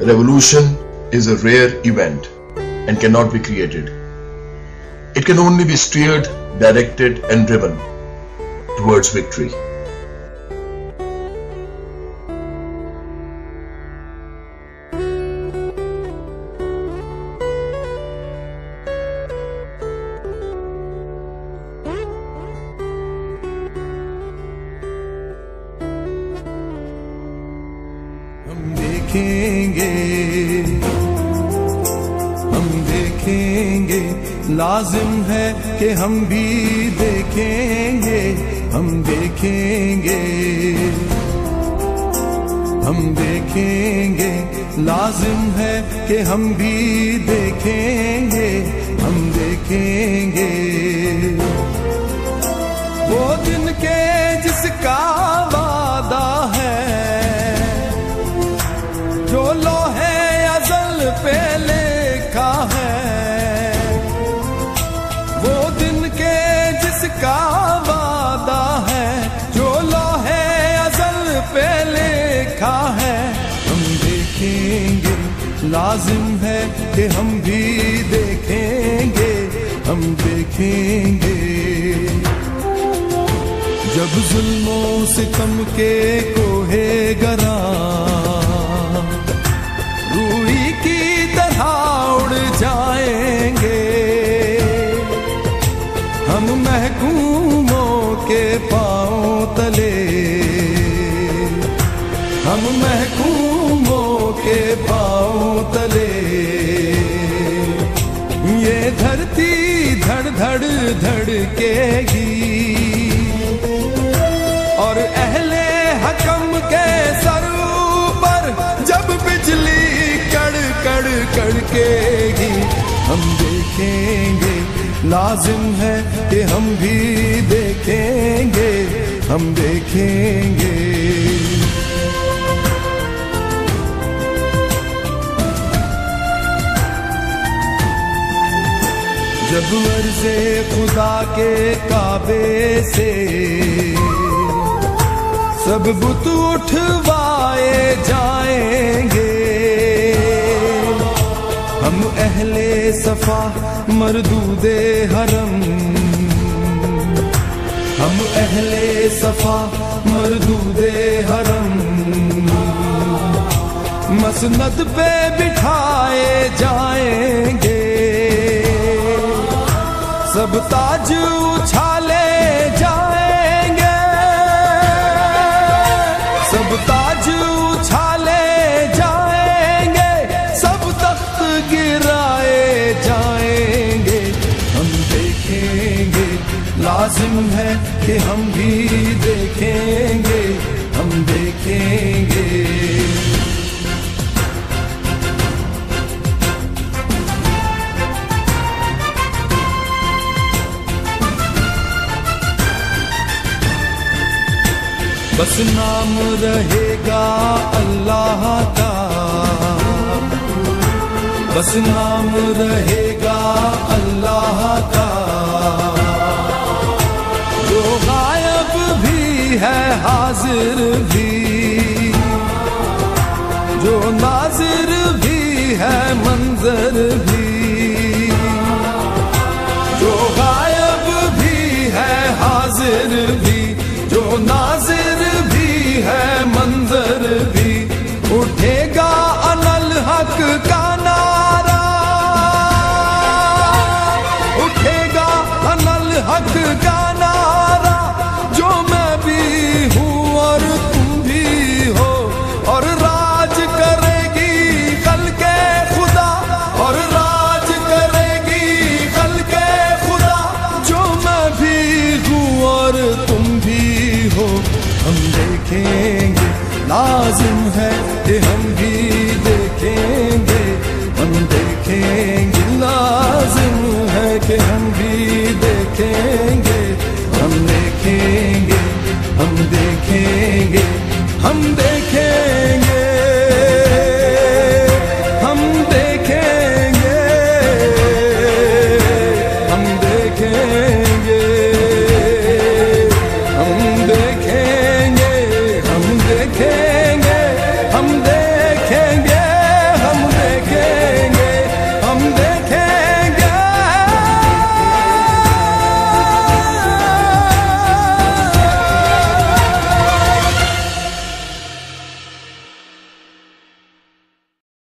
Revolution is a rare event and cannot be created. It can only be steered, directed, and driven towards victory. ہم دیکھیں گے۔ ہم دیکھیں گے۔ لازم ہے کہ ہم بھی دیکھیں گے۔ ہم دیکھیں گے۔ ہم دیکھیں گے۔ لازم ہے کہ ہم بھی دیکھیں لازم ہے کہ ہم بھی دیکھیں گے، ہم دیکھیں گے۔ جب ظلموں ستم کے کوہے گراں، روئی کی طرح اڑ جائیں گے۔ ہم محکوموں کے پاؤں تلے۔ ہم محکوموں کے پاؤں تلے۔ یہ دھرتی دھڑ دھڑ دھڑ کے گی۔ اور اہل حکم کے سر پر جب بجلی کڑ کڑ کڑ کے گی۔ ہم دیکھیں گے، لازم ہے کہ ہم بھی دیکھیں گے۔ ہم دیکھیں گے۔ جب عرض خدا کے کعبے سے سب بت اٹھوائے جائیں گے۔ ہم اہل صفا مردود حرم۔ ہم اہل صفا مردود حرم۔ مسند پہ بٹھائے جائیں تاج اچھالے جائیں گے، سب تخت گرائے جائیں گے۔ ہم دیکھیں گے، لازم ہے کہ ہم بھی دیکھیں گے۔ ہم دیکھیں گے۔ بس نام رہے گا اللہ کا۔ بس نام رہے گا اللہ کا۔ جو غائب بھی ہے، حاضر بھی۔ جو ناظر بھی ہے، منظر بھی۔ لازم ہے کہ ہم بھی